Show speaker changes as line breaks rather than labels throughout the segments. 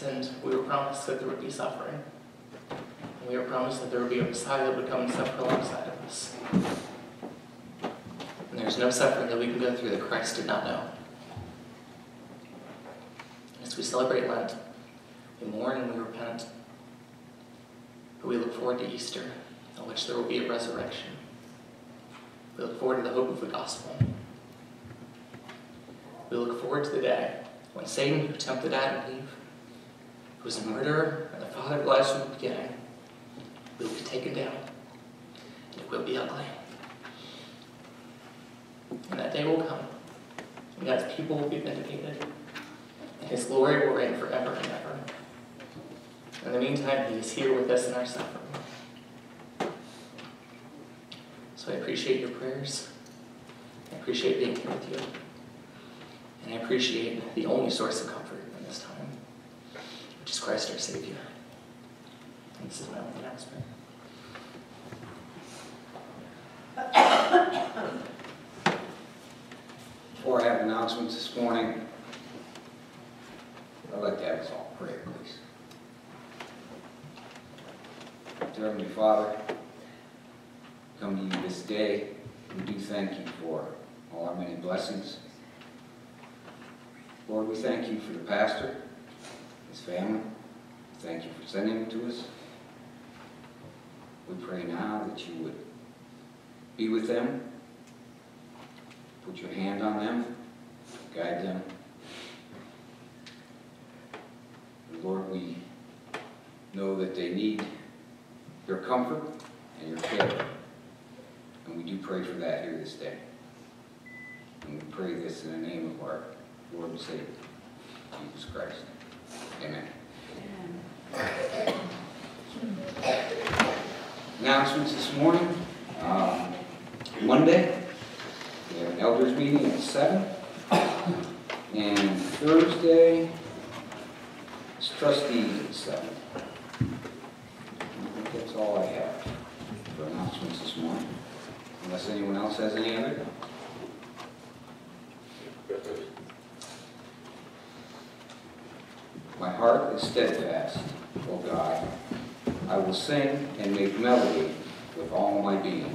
And we were promised that there would be suffering. And we were promised that there would be a Messiah that would come and suffer alongside of us. And there's no suffering that we can go through that Christ did not know. As we celebrate Lent, we mourn and we repent. But we look forward to Easter, in which there will be a resurrection. We look forward to the hope of the gospel. We look forward to the day when Satan, who tempted Adam and Eve, who was a murderer and the father of lies from the beginning, will be taken down. And it will be ugly. And that day will come. And God's people will be vindicated and his glory will reign forever and ever. In the meantime, he is here with us in our suffering. So I appreciate your prayers. I appreciate being here with you. And I appreciate the only source of comfort in this time, which is Christ our Savior. This is my only announcement.
Before I have announcements this morning, I'd like to have us all pray, please. Dear Heavenly Father, come to you this day. We do thank you for all our many blessings. Lord, we thank you for the pastor, family. Thank you for sending him to us. We pray now that you would be with them, put your hand on them, guide them. Lord, we know that they need your comfort and your care. And we do pray for that here this day. And we pray this in the name of our Lord and Savior, Jesus Christ. Amen. Announcements this morning. Um, Monday, we have an elders meeting at seven. And Thursday, it's trustees at seven. I think that's all I have for announcements this morning. Unless anyone else has any other? My heart is steadfast, O God. I will sing and make melody with all my being.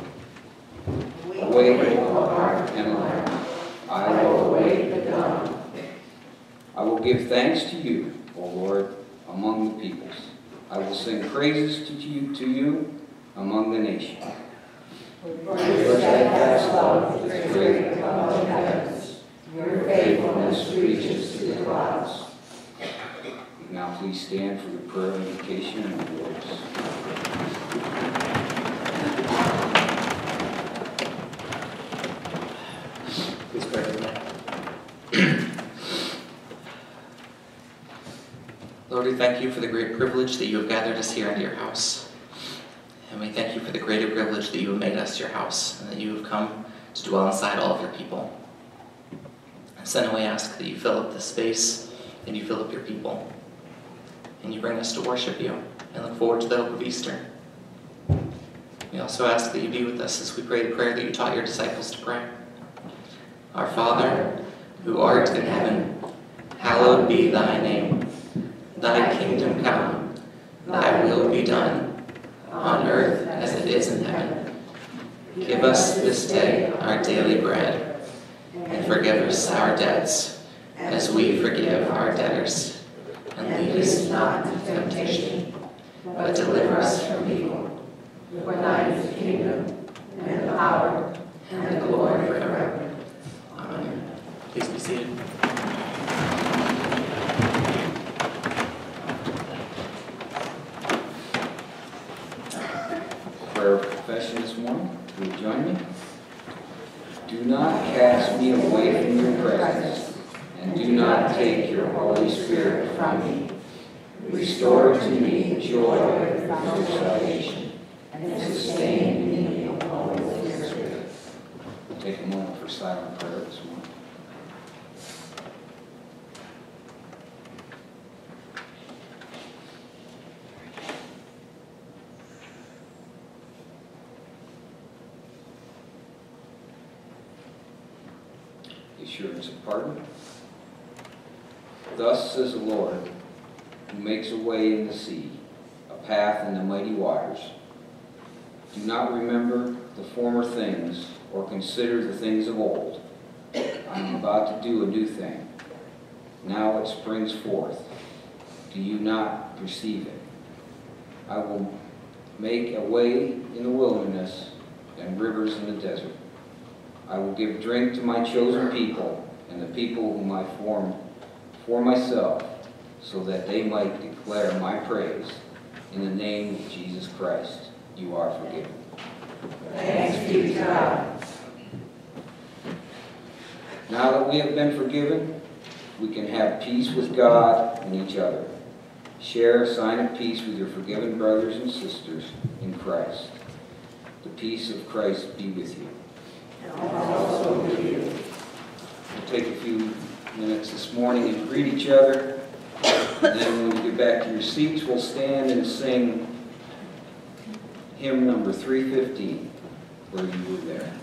Awake, O heart, and learn. I will await the dawn. I will give thanks to you, O Lord, among the peoples. I will sing praises to you, to you among the nations.
For your steadfast love is great above the heavens. Your faithfulness reaches to the clouds.
Now please stand for the prayer of invocation and words.
Please pray for me. Lord, we thank you for the great privilege that you have gathered us here into your house. And we thank you for the greater privilege that you have made us your house and that you have come to dwell inside all of your people. So now we ask that you fill up this space and you fill up your people. And you bring us to worship you and look forward to the hope of Easter. We also ask that you be with us as we pray the prayer that you taught your disciples to pray. Our Father, who art in heaven, hallowed be thy name. Thy kingdom come, thy will be done, on earth as it is in heaven. Give us this day our daily bread, and forgive us our debts, as we forgive our debtors. And lead us not into temptation, but deliver us from evil.
For thine is the kingdom, and the power, and the glory forever.
Amen. Please be seated.
Prayer of confession this morning. Will you join me? Do not cast me away from your presence, and do not take your Holy Spirit from me. Restore to me the joy of your salvation, and sustain me the Holy Spirit. We'll take a moment for silent prayer this morning. assurance of pardon. Thus says the Lord, who makes a way in the sea, a path in the mighty waters. Do not remember the former things, or consider the things of old. I am about to do a new thing. Now it springs forth. Do you not perceive it? I will make a way in the wilderness and rivers in the desert. I will give drink to my chosen people and the people whom I formed for myself, so that they might declare my praise. In the name of Jesus Christ, you are forgiven.
Thanks be to God.
Now that we have been forgiven, we can have peace with God and each other. Share a sign of peace with your forgiven brothers and sisters in Christ. The peace of Christ be with you.
And Also with you.
We'll take a few minutes this morning and greet each other. And then when we get back to your seats, we'll stand and sing hymn number 315, where you were there.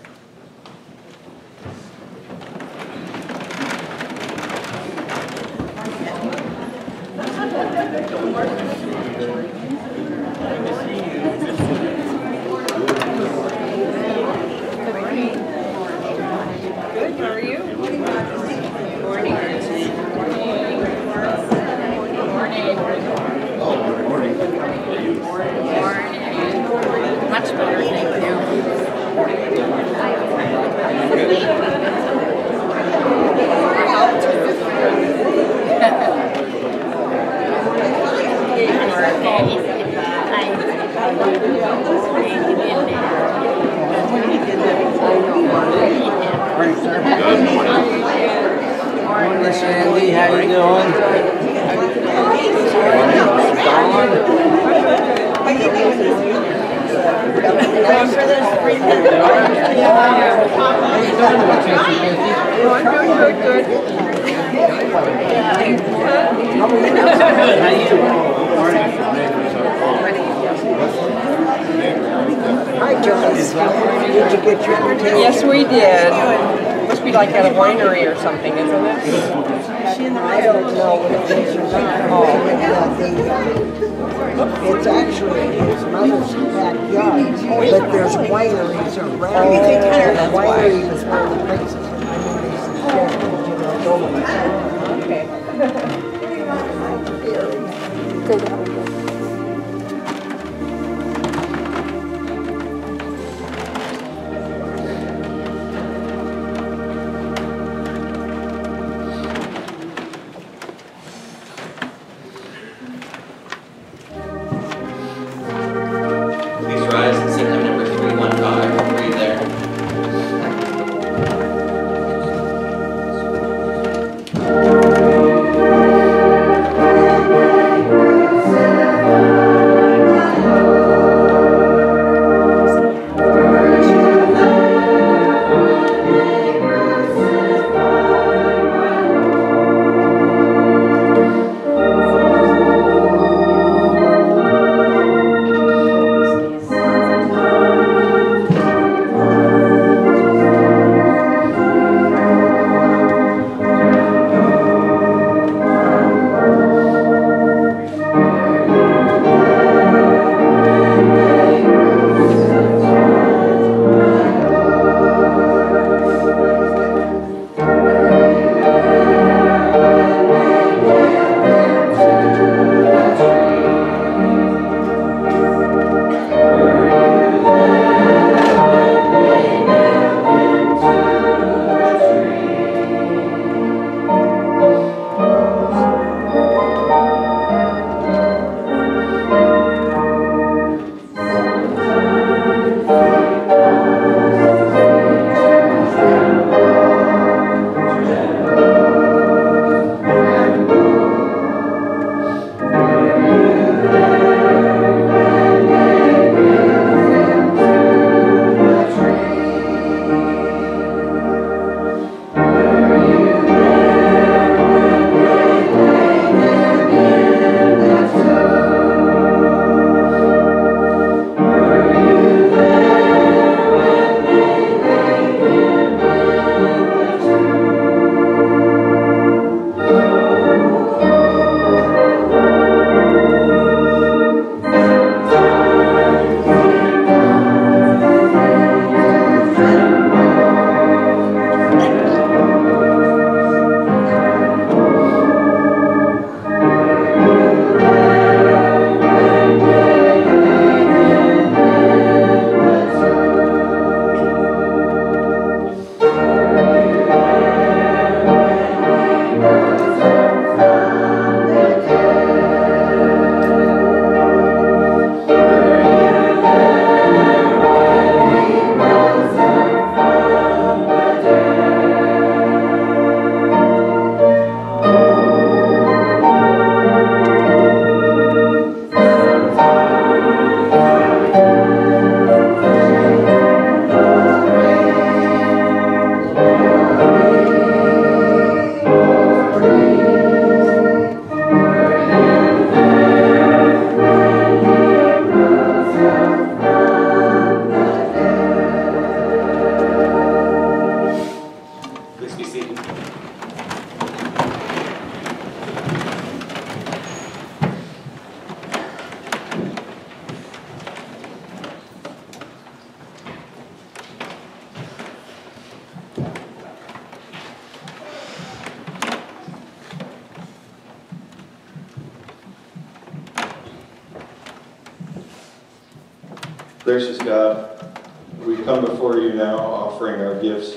Gracious God, we come before you now offering our gifts,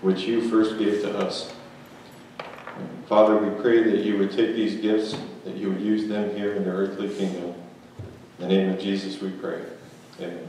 which you first gave to us. Father, we pray that you would take these gifts, that you would use them here in the earthly kingdom. In the name of Jesus we pray. Amen.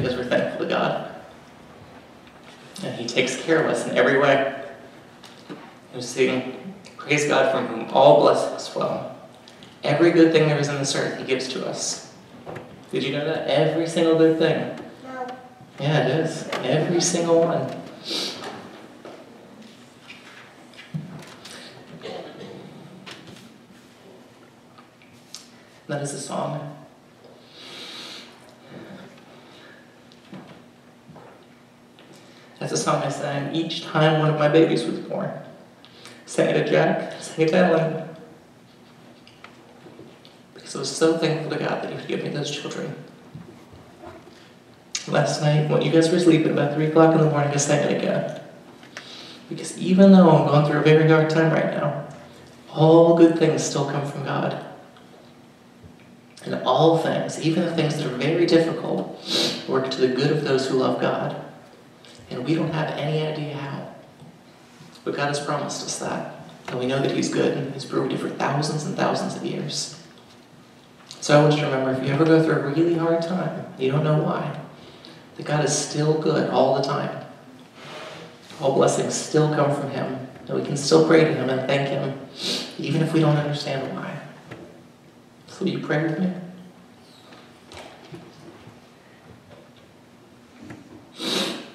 Because we're thankful to God. And He takes care of us in every way. We sing, Praise God from whom all blessings flow. Every good thing there is in this earth, He gives to us. Did you know that? Every single good thing.
No.
Yeah, it is. Every single one. That is a song. That's a song I sang each time one of my babies was born. Sang it to Jack, sang it to Ellen. Because I was so thankful to God that He would give me those children. Last night, when you guys were sleeping, about 3 o'clock in the morning, I sang it again. Because even though I'm going through a very hard time right now, all good things still come from God. And all things, even the things that are very difficult, work to the good of those who love God. And we don't have any idea how. But God has promised us that. And we know that He's good, and He's proved it for thousands and thousands of years. So I want you to remember if you ever go through a really hard time, you don't know why, that God is still good all the time. All blessings still come from Him, and we can still pray to Him and thank Him, even if we don't understand why. So will you pray with me?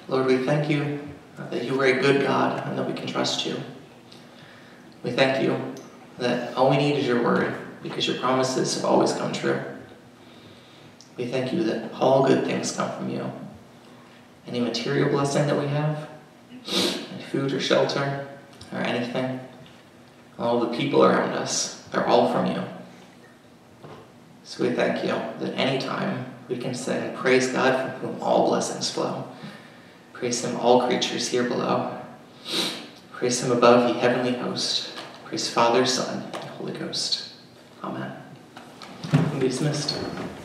Lord, we thank you that you are a good God and that we can trust you. We thank you that all we need is your word.
because your promises have always come true. We thank you that all good things come from you. Any material blessing that we have, food or shelter or anything, all the people around us, they're all from you. So we thank you that anytime we can sing, Praise God from whom all blessings flow. Praise Him, all creatures here below. Praise Him above, ye heavenly host. Praise Father, Son, and Holy Ghost. Amen. You can.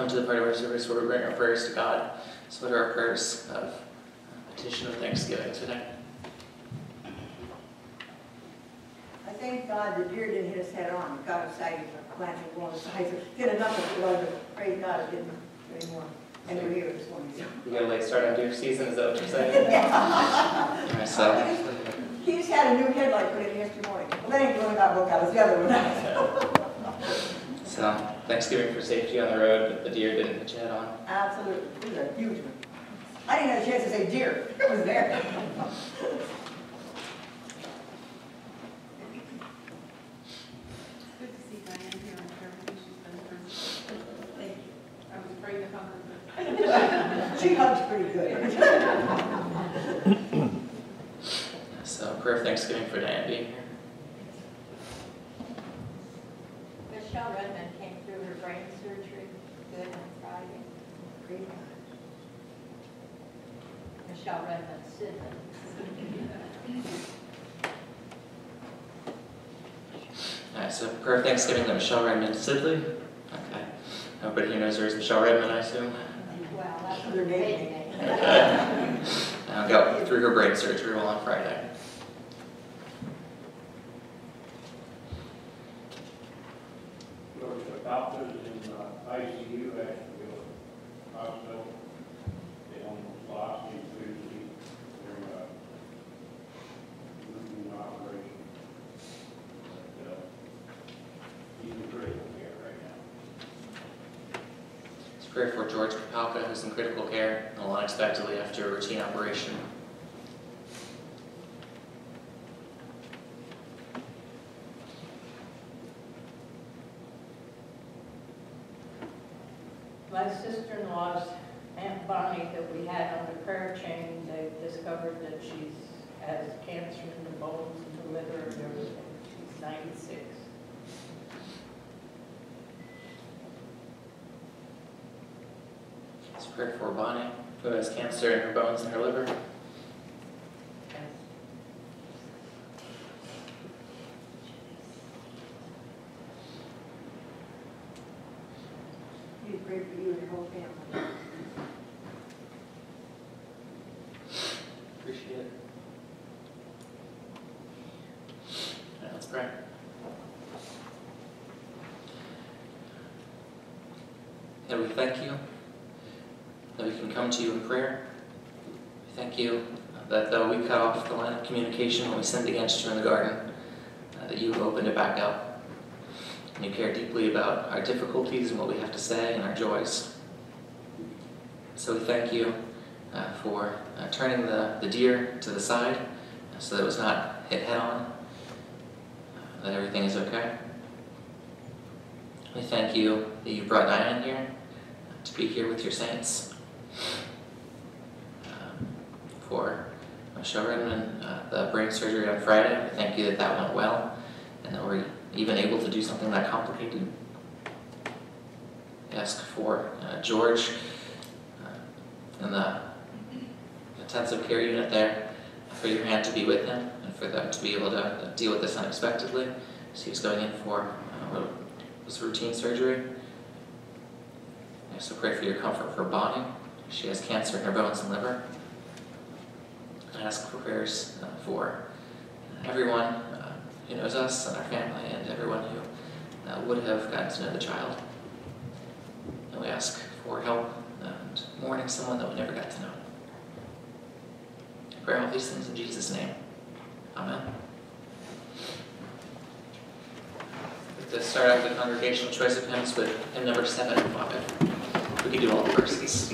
Come to the part of our service where we bring our prayers to God. So what are our prayers of petition of thanksgiving today?
I thank God the deer didn't hit his head on, It got excited, glancing along the sides, did enough of it, but praise God it didn't do anymore. And we're here this morning.
We got a late start on deer season, is that what you're saying? Alright, so,
He just had a new headlight put in yesterday morning. Well, that ain't the one that got broke out, it's the other one.
so Thanksgiving for safety on the road, but the deer didn't hit your head on.
Absolutely, it was a huge one. I didn't have a chance to say deer, it was there.
Good to see Diane here in Germany, she's been through. Thank you. I was afraid to hug her, but.
She hugs pretty good.
So prayer of thanksgiving for Diane being here.
Michelle Redmond came through her brain surgery, good on Friday.
Praise God.
Michelle Redmond, Sidney.
Alright, so prayer of thanksgiving to Michelle Redmond Sidley. Okay. Nobody here knows her as Michelle Redmond, I assume.
Well, that's
Her
her
maiden
maiden
name.
Okay. Uh, got through her brain surgery well on Friday.
George adopted in uh, ICU, Asheville Hospital. lost him previously during a routine operation. But, uh, he's in critical care right now.
Pray for George Kapalka, who's in critical care will unexpectedly after a routine operation.
My sister-in-law's Aunt Bonnie that we had on the prayer chain, they discovered that she's has cancer in the bones and the liver and everything. She's 96.
Let's pray for Bonnie, who has cancer in her bones and her liver.
We pray for you and your whole family.
Appreciate it. All right, let's pray. And we thank you that we can to you in prayer. Thank you that though we cut off the line of communication when we sinned against you in the garden, uh, that you opened it back up. And you care deeply about our difficulties and what we have to say and our joys. So we thank you uh, for uh, turning the, the deer to the side uh, so that it was not hit head on, uh, that everything is okay. We thank you that you brought Diane here uh, to be here with your saints. Um, for Sharon and uh, the brain surgery on Friday, thank you that that went well and that we're even able to do something that complicated. Ask for uh, George uh, in the intensive care unit there, for your hand to be with him and for them to be able to deal with this unexpectedly. So he's going in for uh, was routine surgery. I also pray for your comfort for Bonnie. She has cancer in her bones and liver. Ask for prayers uh, for everyone uh, who knows us and our family and everyone who uh, would have gotten to know the child. And we ask for help and mourning someone that we never got to know. Pray all these things in Jesus' name. Amen. To start out the congregational choice of hymns with hymn number seven. We can do all the verses.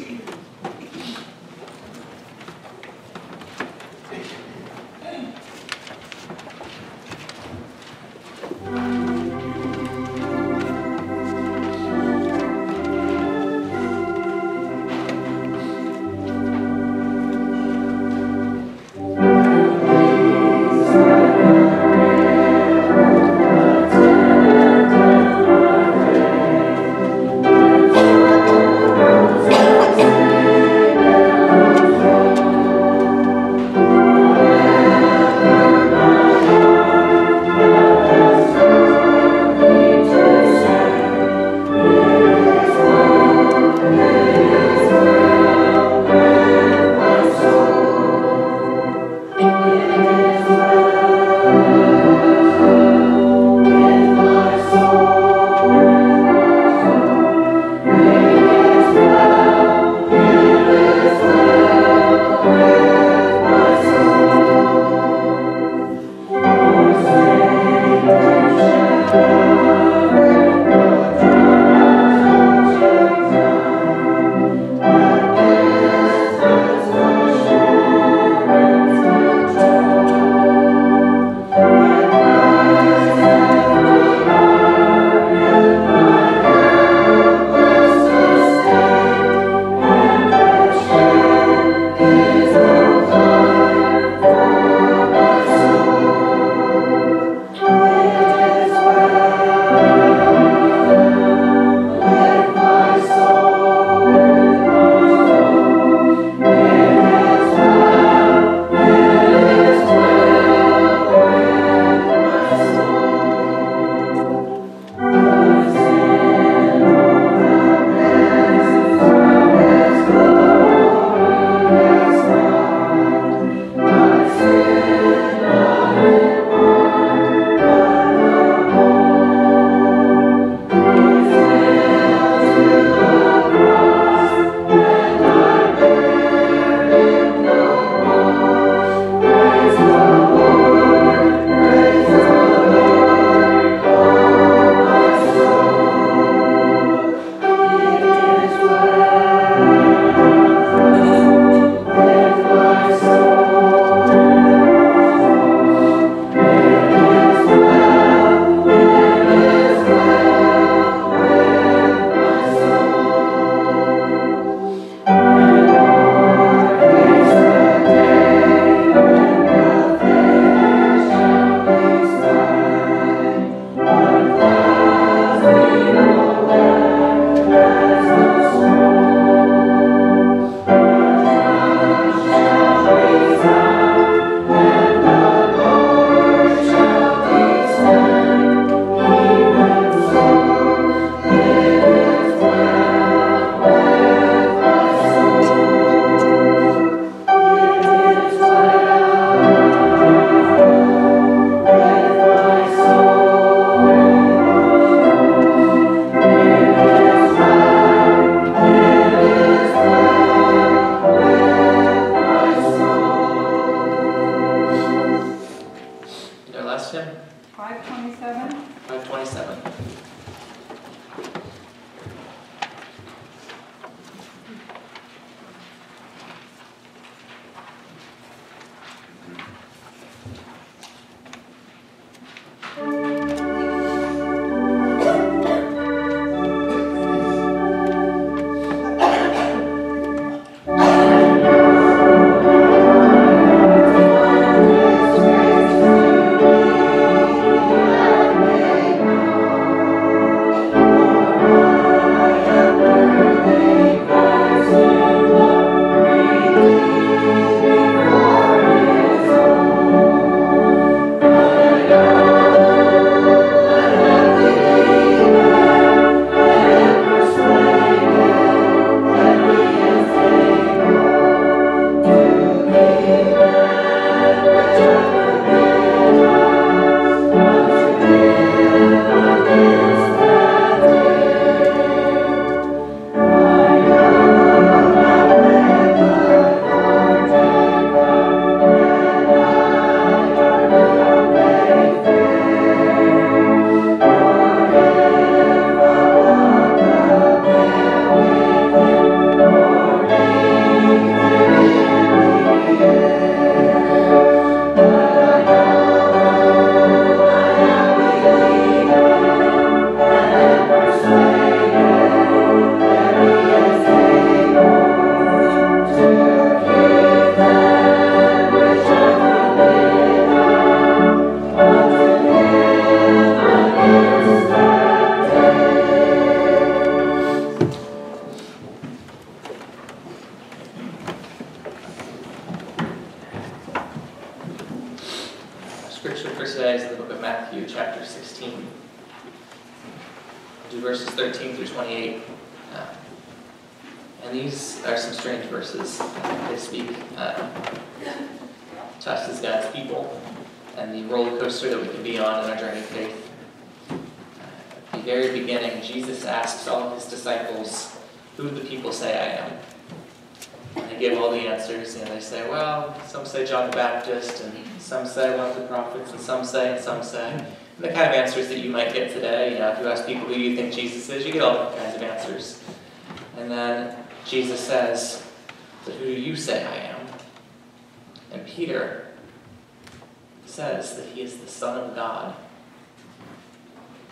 Verses 13 through 28. Uh, and these are some strange verses. They speak uh, to us as God's people and the roller coaster that we can be on in our journey of faith. Uh, at the very beginning, Jesus asks all of his disciples, Who do the people say I am? And they give all the answers, and they say, Well, some say John the Baptist, and some say one of the prophets, and some say, and some say. The kind of answers that you might get today, you know, if you ask people who you think Jesus is, you get all kinds of answers. And then Jesus says, But who do you say I am? And Peter says that he is the Son of God.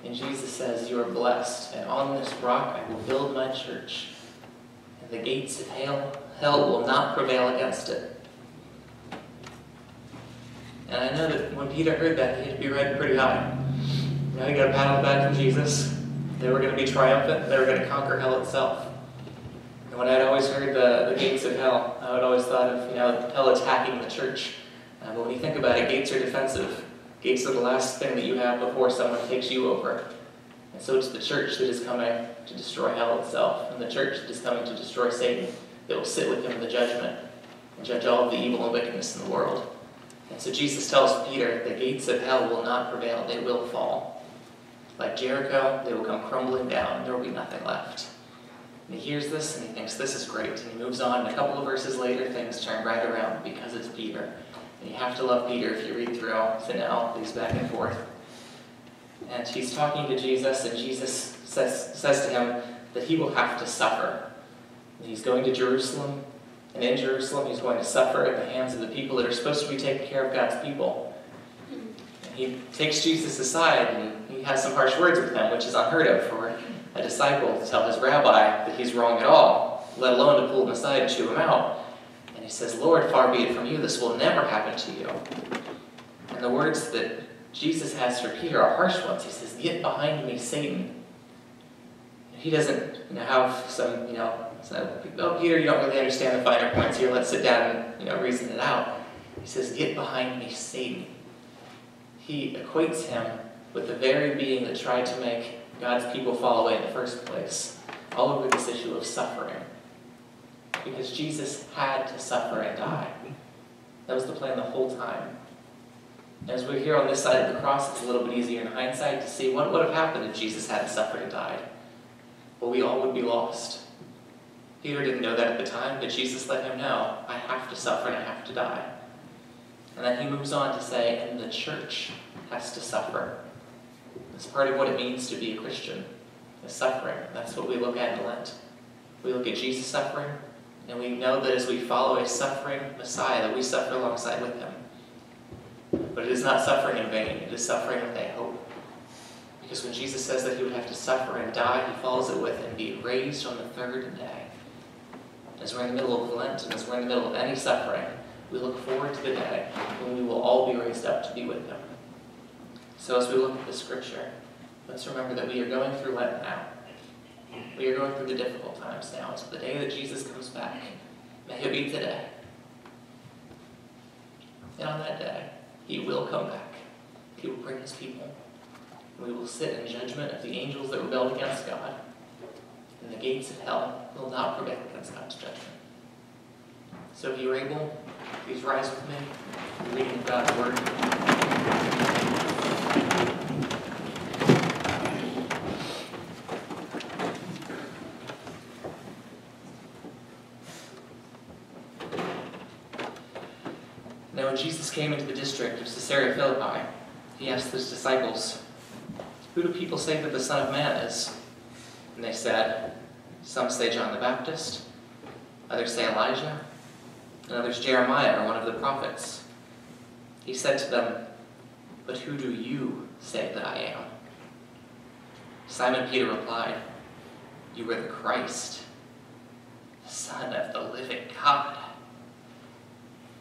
And Jesus says, You are blessed, and on this rock I will build my church, and the gates of hell, hell will not prevail against it. And I know that when Peter heard that, he had to be riding pretty high. Know, he got a pat on the back from Jesus. They were going to be triumphant. They were going to conquer hell itself. And when I'd always heard the, the gates of hell, I would always thought of, you know, hell attacking the church. Uh, but when you think about it, gates are defensive. Gates are the last thing that you have before someone takes you over. And so it's the church that is coming to destroy hell itself, and the church that is coming to destroy Satan, that will sit with him in the judgment and judge all of the evil and wickedness in the world. And so Jesus tells Peter, the gates of hell will not prevail, they will fall. Like Jericho, they will come crumbling down, there will be nothing left. And he hears this and he thinks, this is great. And he moves on, and a couple of verses later, things turn right around because it's Peter. And you have to love Peter if you read through now, these back and forth. And he's talking to Jesus, and Jesus says, says to him that he will have to suffer. And he's going to Jerusalem, and in Jerusalem he's going to suffer at the hands of the people that are supposed to be taking care of God's people. And he takes Jesus aside, and he, has some harsh words with him, which is unheard of for a disciple to tell his rabbi that he's wrong at all, let alone to pull him aside and chew him out. And he says, Lord, far be it from you, this will never happen to you. And the words that Jesus has for Peter are harsh ones. He says, Get behind me, Satan. He doesn't you know, have some, you know, so, oh, Peter, you don't really understand the finer points here. Let's sit down and you know, reason it out. He says, Get behind me, Satan. He equates him with the very being that tried to make God's people fall away in the first place, all over this issue of suffering. Because Jesus had to suffer and die. That was the plan the whole time. As we're here on this side of the cross, it's a little bit easier in hindsight to see what would have happened if Jesus hadn't suffered and died. Well, we all would be lost. Peter didn't know that at the time, but Jesus let him know, I have to suffer and I have to die. And then he moves on to say, and the church has to suffer. It's part of what it means to be a Christian, is suffering. That's what we look at in Lent. We look at Jesus suffering, and we know that as we follow a suffering Messiah, that we suffer alongside with him. But it is not suffering in vain, it is suffering with a hope. Because when Jesus says that he would have to suffer and die, he follows it with and be raised on the third day. As we're in the middle of Lent, and as we're in the middle of any suffering, we look forward to the day when we will all be raised up to be with him. So as we look at the scripture, let's remember that we are going through Lent now. We are going through the difficult times now. It's the day that Jesus comes back. May it be today. And on that day, he will come back. He will bring his people. We will sit in judgment of the angels that rebelled against God. And the gates of hell will not prevail against God's judgment. So if you're able, please rise with me. Reading God's word. Now when Jesus came into the district of Caesarea Philippi, he asked his disciples, Who do people say that the Son of Man is? And they said, Some say John the Baptist, others say Elijah, and others Jeremiah or one of the prophets. He said to them, But who do you say that I am? Simon Peter replied, You are the Christ, the Son of the living God.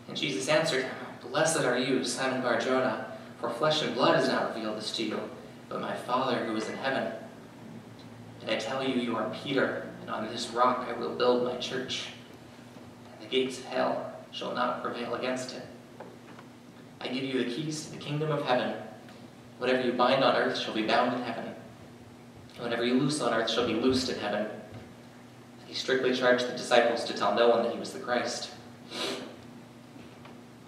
And Jesus answered him, Blessed are you, Simon Bar-Jonah, for flesh and blood has not revealed this to you, but my Father who is in heaven. And I tell you, you are Peter, and on this rock I will build my church, and the gates of hell shall not prevail against it. I give you the keys to the kingdom of heaven. Whatever you bind on earth shall be bound in heaven, and Whatever you loose on earth shall be loosed in heaven. He strictly charged the disciples to tell no one that he was the Christ.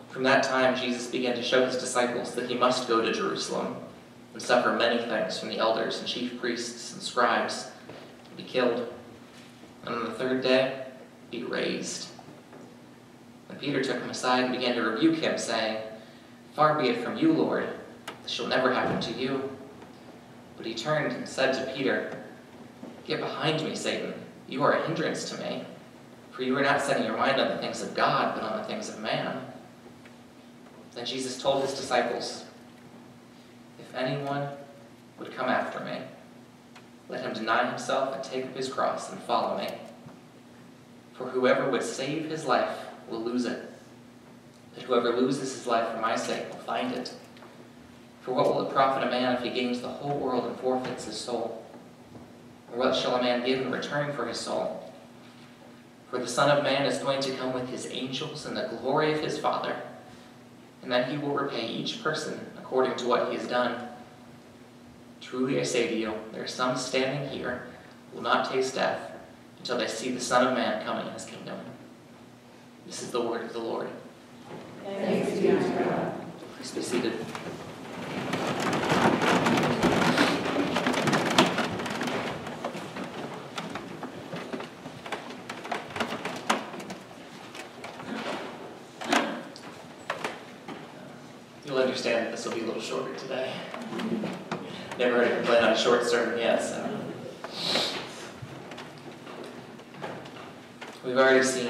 From that time, Jesus began to show his disciples that he must go to Jerusalem and suffer many things from the elders and chief priests and scribes, and be killed, and on the third day be raised. And Peter took him aside and began to rebuke him, saying, Far be it from you, Lord, this shall never happen to you. But he turned and said to Peter, Get behind me, Satan. You are a hindrance to me, for you are not setting your mind on the things of God, but on the things of man. Then Jesus told his disciples, If anyone would come after me, let him deny himself and take up his cross and follow me. For whoever would save his life will lose it, but whoever loses his life for my sake will find it. For what will it profit a man if he gains the whole world and forfeits his soul? Or what shall a man give in return for his soul? For the Son of Man is going to come with his angels in the glory of his Father, and then he will repay each person according to what he has done. Truly I say to you, there are some standing here who will not taste death until they see the Son of Man coming in his kingdom. This is the word of the Lord.
Thanks be to God.
Please be seated. You'll understand that this will be a little shorter today. Never heard a complaint on a short sermon yet, so. We've already seen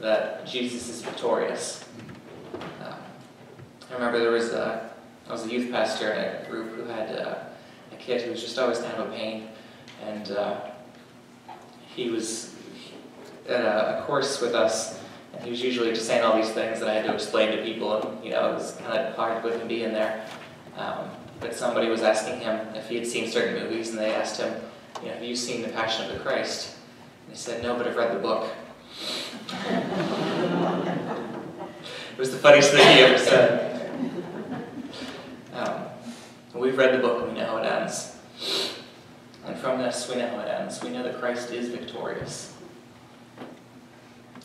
that Jesus is victorious. Um, I remember there was a, I was a youth pastor in a group who had uh, a kid who was just always kind of a pain, and uh, he was at a, a course with us, and he was usually just saying all these things that I had to explain to people, and you know it was kind of hard with him being there. Um, but somebody was asking him if he had seen certain movies, and they asked him, you know, have you seen The Passion of the Christ? And he said, no, but I've read the book. it was the funniest thing he ever said. Um, we've read the book and we know how it ends. And from this, we know how it ends. We know that Christ is victorious.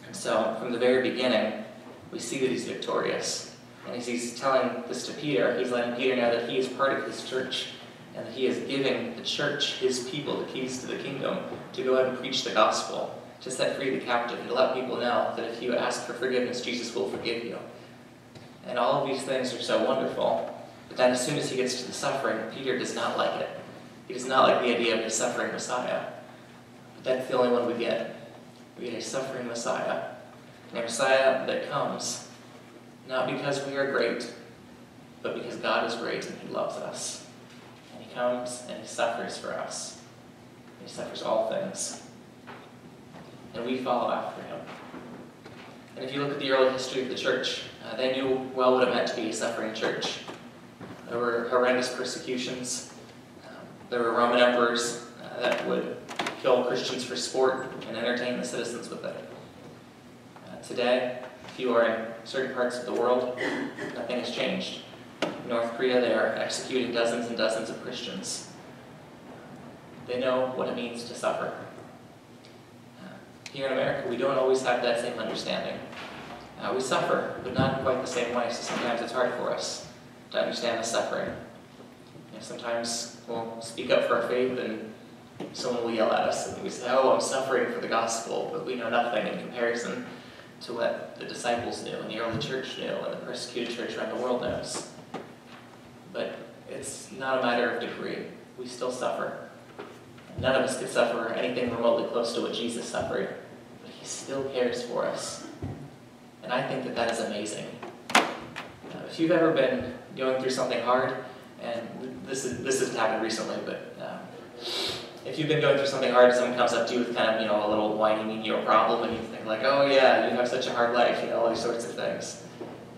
And so, from the very beginning, we see that he's victorious. And as he's telling this to Peter, he's letting Peter know that he is part of his church and that he is giving the church, his people, the keys to the kingdom to go out and preach the gospel, to set free the captive, and to let people know that if you ask for forgiveness, Jesus will forgive you. And all of these things are so wonderful. But then as soon as he gets to the suffering, Peter does not like it. He does not like the idea of a suffering Messiah. But that's the only one we get. We get a suffering Messiah. And a Messiah that comes not because we are great, but because God is great and he loves us. And he comes and he suffers for us. He suffers all things. And we follow after him. And if you look at the early history of the church, uh, they knew well what it meant to be a suffering church. There were horrendous persecutions. Um, there were Roman emperors uh, that would kill Christians for sport and entertain the citizens with it. Uh, today, if you are in certain parts of the world, nothing has changed. In North Korea, they are executing dozens and dozens of Christians. They know what it means to suffer. Here in America, we don't always have that same understanding. Uh, we suffer, but not in quite the same way, so sometimes it's hard for us to understand the suffering. You know, sometimes we'll speak up for our faith and someone will yell at us and we say, oh, I'm suffering for the gospel, but we know nothing in comparison to what the disciples knew and the early church knew and the persecuted church around the world knows. But it's not a matter of degree. We still suffer. None of us could suffer anything remotely close to what Jesus suffered, but he still cares for us. And I think that that is amazing. Uh, if you've ever been going through something hard, and this is this has happened recently, but um, if you've been going through something hard, someone comes up to you with kind of you know a little whiny menial problem, and you think like, oh yeah, you have such a hard life, you know all these sorts of things.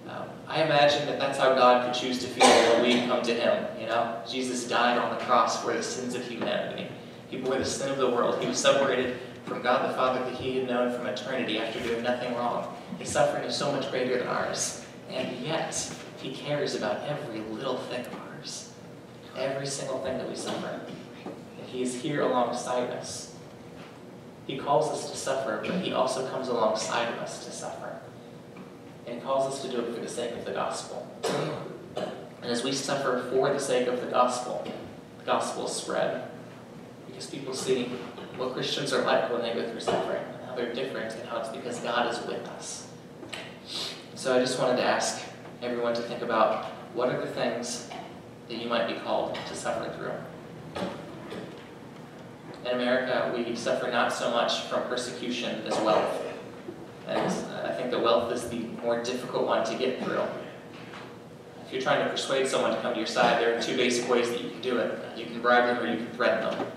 Um, I imagine that that's how God could choose to feel when we come to Him. You know, Jesus died on the cross for the sins of humanity. He bore the sin of the world. He was separated from God the Father that He had known from eternity after doing nothing wrong. His suffering is so much greater than ours, and yet He cares about every little thing of ours, every single thing that we suffer. He is here alongside us. He calls us to suffer, but He also comes alongside of us to suffer. And calls us to do it for the sake of the gospel. And as we suffer for the sake of the gospel, the gospel is spread. Because people see what Christians are like when they go through suffering, and how they're different, and how it's because God is with us. So I just wanted to ask everyone to think about what are the things that you might be called to suffer through. In America, we suffer not so much from persecution as wealth. And I think that wealth is the more difficult one to get through. If you're trying to persuade someone to come to your side, there are two basic ways that you can do it. You can bribe them or you can threaten them.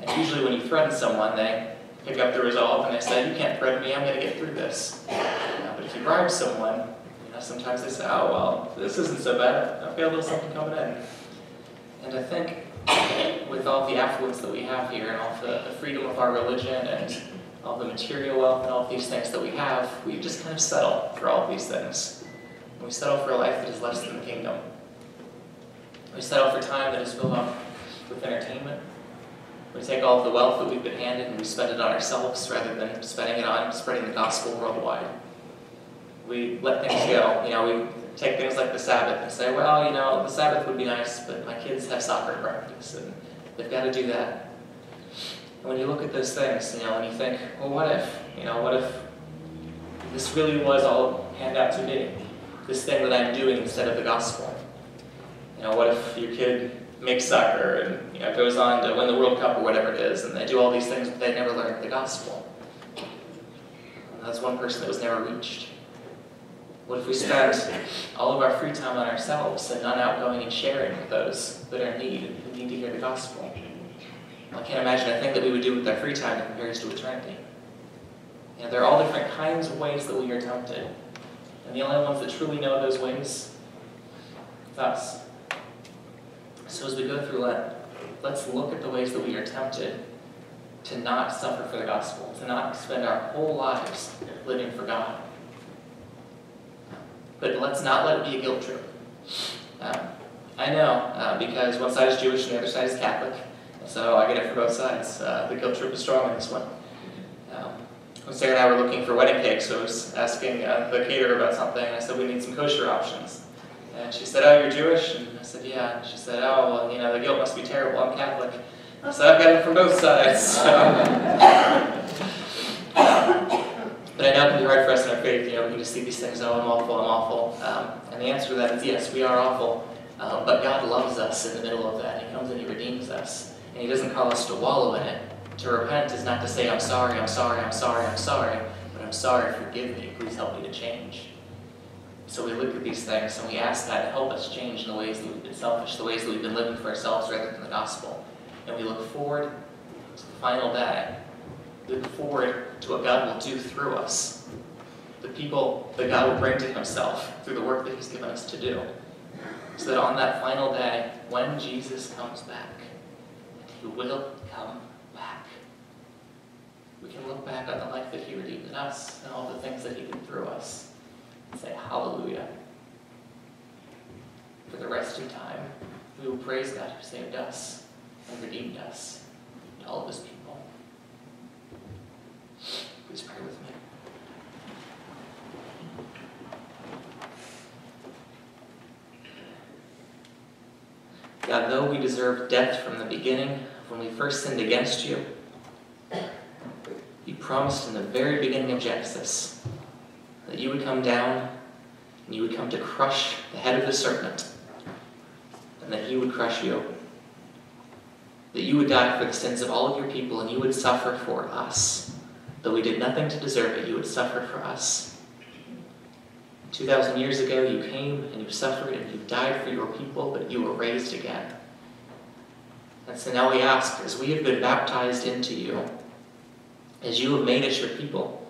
And usually when you threaten someone, they pick up the resolve and they say, you can't threaten me, I'm going to get through this. But if you bribe someone, you know, sometimes they say, oh, well, this isn't so bad. I've got a little something coming in. And I think with all the affluence that we have here and all the, the freedom of our religion and all the material wealth and all these things that we have, we just kind of settle for all these things. We settle for a life that is less than the kingdom. We settle for time that is filled up with entertainment. We take all of the wealth that we've been handed and we spend it on ourselves rather than spending it on spreading the gospel worldwide. We let things go. You know, we take things like the Sabbath and say, well, you know, the Sabbath would be nice, but my kids have soccer practice and they've got to do that. And when you look at those things, you know, and you think, well, what if? You know, what if this really was all handed out to me? This thing that I'm doing instead of the gospel? You know, what if your kid makes soccer and you know goes on to win the World Cup or whatever it is, and they do all these things, but they never learned the gospel? And that's one person that was never reached. What if we spent all of our free time on ourselves and not out going and sharing with those that are in need who need to hear the gospel? I can't imagine a thing that we would do with our free time that compares to eternity. You know, there are all different kinds of ways that we are tempted. And the only ones that truly know those ways, it's us. So as we go through Lent, let's look at the ways that we are tempted to not suffer for the gospel, to not spend our whole lives living for God. But let's not let it be a guilt trip. Um, I know, uh, because one side is Jewish and the other side is Catholic, so I get it for both sides. Uh, the guilt trip is strong in this one. Um, when Sarah and I were looking for wedding cakes, so I was asking uh, the caterer about something, and I said, we need some kosher options. And she said, oh, you're Jewish? And I said, yeah. And she said, oh, well, you know, the guilt must be terrible. I'm Catholic. So I've got it from both sides. So. but I know it can be hard for us in our faith. You know, we just see these things, oh, I'm awful, I'm awful. Um, and the answer to that is yes, we are awful. Um, but God loves us in the middle of that. He comes and He redeems us. And He doesn't call us to wallow in it. To repent is not to say, I'm sorry, I'm sorry, I'm sorry, I'm sorry, but I'm sorry, forgive me, please help me to change. So we look at these things and we ask God to help us change in the ways that we've been selfish, the ways that we've been living for ourselves rather than the gospel. And we look forward to the final day. Look forward to what God will do through us. The people that God will bring to Himself through the work that He's given us to do. So that on that final day, when Jesus comes back, and He will come back, we can look back on the life that He redeemed in us and all the things that He did through us and say, Hallelujah. For the rest of time, we will praise God who saved us and redeemed us and all of His people. Please pray with me. God, though we deserve death from the beginning, when we first sinned against you, you promised in the very beginning of Genesis that you would come down and you would come to crush the head of the serpent, and that he would crush you. That you would die for the sins of all of your people, and you would suffer for us. Though we did nothing to deserve it, you would suffer for us. 2,000 years ago, you came and you suffered and you died for your people, but you were raised again. And so now we ask, as we have been baptized into you, as you have made us your people,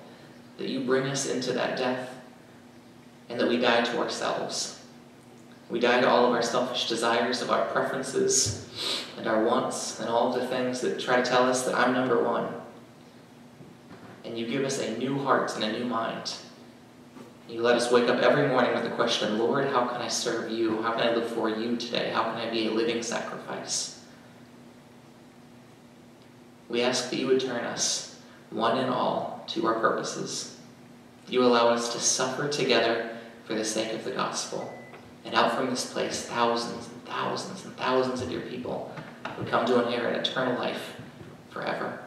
that you bring us into that death and that we die to ourselves. We die to all of our selfish desires, of our preferences, and our wants, and all of the things that try to tell us that I'm number one. And you give us a new heart and a new mind. You let us wake up every morning with the question, Lord, how can I serve you? How can I live for you today? How can I be a living sacrifice? we ask that you would turn us, one and all, to our purposes. You allow us to suffer together for the sake of the gospel. And out from this place, thousands and thousands and thousands of your people would come to inherit eternal life forever.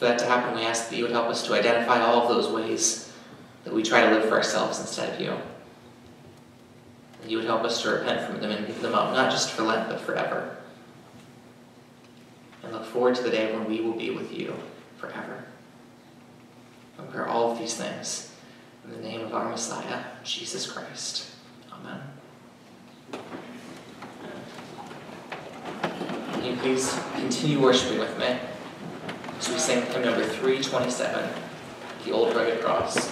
For that to happen, we ask that you would help us to identify all of those ways that we try to live for ourselves instead of you. That you would help us to repent from them and give them up, not just for Lent, but forever. And look forward to the day when we will be with you forever. We pray all of these things in the name of our Messiah, Jesus Christ. Amen. Can you please continue worshiping with me as we sing hymn number 327, The Old Rugged Cross.